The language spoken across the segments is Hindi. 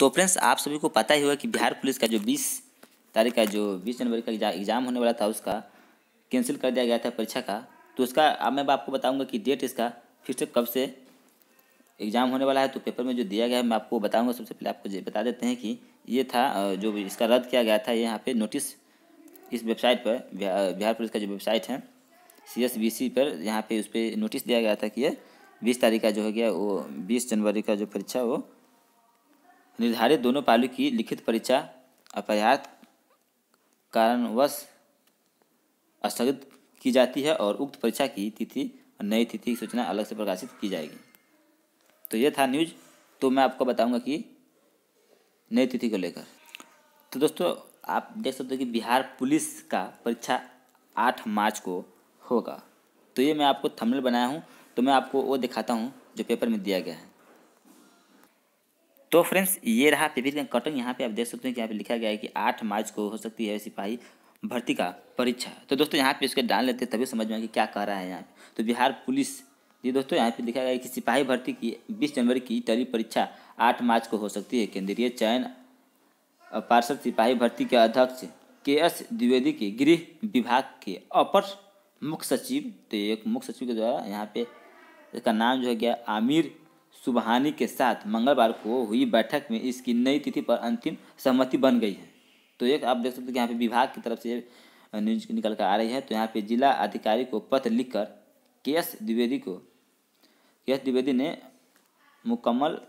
तो फ्रेंड्स, आप सभी को पता ही होगा कि बिहार पुलिस का जो बीस तारीख का जो बीस जनवरी का एग्ज़ाम होने वाला था, उसका कैंसिल कर दिया गया था परीक्षा का। तो उसका, अब मैं आपको बताऊँगा कि डेट इसका फिर से कब से एग्ज़ाम होने वाला है। तो पेपर में जो दिया गया है, मैं आपको बताऊँगा। सबसे पहले आपको बता देते हैं कि ये था जो इसका रद्द किया गया था यहाँ पे नोटिस इस वेबसाइट पर बिहार पुलिस का जो वेबसाइट है सी एस बी सी पर यहाँ पे उस पर नोटिस दिया गया था कि ये बीस तारीख का जो हो गया, वो बीस जनवरी का जो परीक्षा, वो निर्धारित दोनों पालू की लिखित परीक्षा अपरिहार्य कारणवश स्थगित की जाती है और उक्त परीक्षा की तिथि, नई तिथि की सूचना अलग से प्रकाशित की जाएगी। तो ये था न्यूज़। तो मैं आपको बताऊँगा कि नई तिथि को लेकर। तो दोस्तों, आप देख सकते हो कि बिहार पुलिस का परीक्षा आठ मार्च को होगा। तो ये मैं आपको थंबनेल बनाया हूँ। तो मैं आपको वो दिखाता हूँ जो पेपर में दिया गया है। तो फ्रेंड्स, ये रहा पेपर का कटन यहाँ पे आप देख सकते हैं कि यहाँ पे लिखा गया है कि आठ मार्च को हो सकती है सिपाही भर्ती का परीक्षा। तो दोस्तों, यहाँ पे इसके डाल लेते हैं, तभी समझ में आए कि क्या कह रहा है यहाँ पे। तो बिहार पुलिस, जी दोस्तों, यहाँ पे लिखा गया है कि सिपाही भर्ती की बीस जनवरी की टरी परीक्षा आठ मार्च को हो सकती है। केंद्रीय चयन पार्षद सिपाही भर्ती के अध्यक्ष के एस द्विवेदी के गृह विभाग के अपर मुख्य सचिव तो एक मुख्य सचिव के द्वारा यहाँ पे इसका नाम जो है गया आमिर सुबहानी के साथ मंगलवार को हुई बैठक में इसकी नई तिथि पर अंतिम सहमति बन गई है। तो एक आप देख सकते हैं यहाँ पे विभाग की तरफ़ से न्यूज़ निकल कर आ रही है। तो यहाँ पे जिला अधिकारी को पत्र लिखकर के एस द्विवेदी को के एस द्विवेदी ने मुकम्मल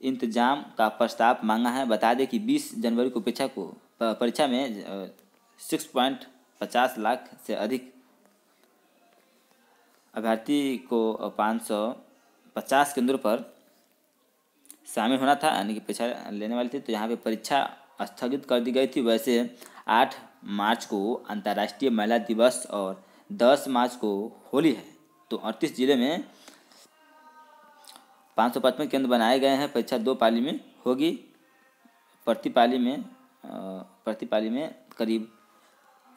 इंतज़ाम का प्रस्ताव मांगा है। बता दें कि 20 जनवरी को परीक्षा को, परीक्षा में सिक्स पॉइंट पचास लाख से अधिक अभ्यर्थी को पाँच सौ पचास केंद्रों पर शामिल होना था, यानी कि परीक्षा लेने वाली थी तो यहाँ पे परीक्षा स्थगित कर दी गई थी। वैसे आठ मार्च को अंतर्राष्ट्रीय महिला दिवस और दस मार्च को होली है। तो अड़तीस ज़िले में पाँच सौ पचपन केंद्र बनाए गए हैं। परीक्षा दो पाली में होगी। प्रति पाली में प्रति पाली में करीब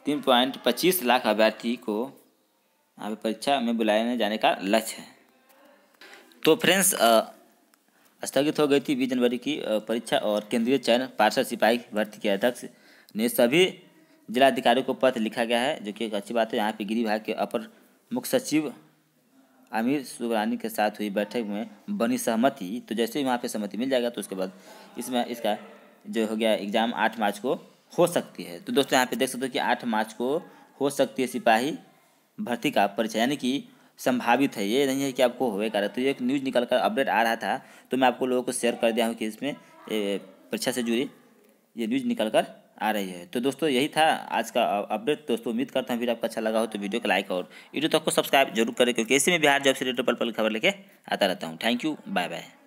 तीन पॉइंट पच्चीस लाख अभ्यर्थी को यहाँ परीक्षा में बुलाए जाने का लक्ष्य है। तो फ्रेंड्स स्थगित हो गई थी बीस जनवरी की परीक्षा और केंद्रीय चयन पार्षद सिपाही भर्ती के अध्यक्ष ने सभी जिलाधिकारियों को पत्र लिखा गया है, जो कि एक अच्छी बात है। यहाँ पे गृह विभाग के अपर मुख्य सचिव आमिर सुबरानी के साथ हुई बैठक में बनी सहमति। तो जैसे ही वहाँ पे सहमति मिल जाएगा तो उसके बाद इसमें इसका जो हो गया एग्ज़ाम आठ मार्च को हो सकती है। तो दोस्तों, यहाँ पे देख सकते हो कि आठ मार्च को हो सकती है सिपाही भर्ती का परीक्षा यानी कि संभावित है, ये नहीं है कि आपको होएगा तो ये एक न्यूज़ निकल कर अपडेट आ रहा था तो मैं आपको लोगों को शेयर कर दिया हूँ कि इसमें परीक्षा से जुड़ी ये न्यूज़ निकल कर आ रही है। तो दोस्तों, यही था आज का अपडेट दोस्तों, उम्मीद करता हूँ वीडियो आपको अच्छा लगा हो तो वीडियो को लाइक और वीडियो तक को सब्सक्राइब ज़रूर करें, क्योंकि इसी में बिहार जब से रिलेटेड पल पल खबर लेके आता रहता हूँ। Thank you bye bye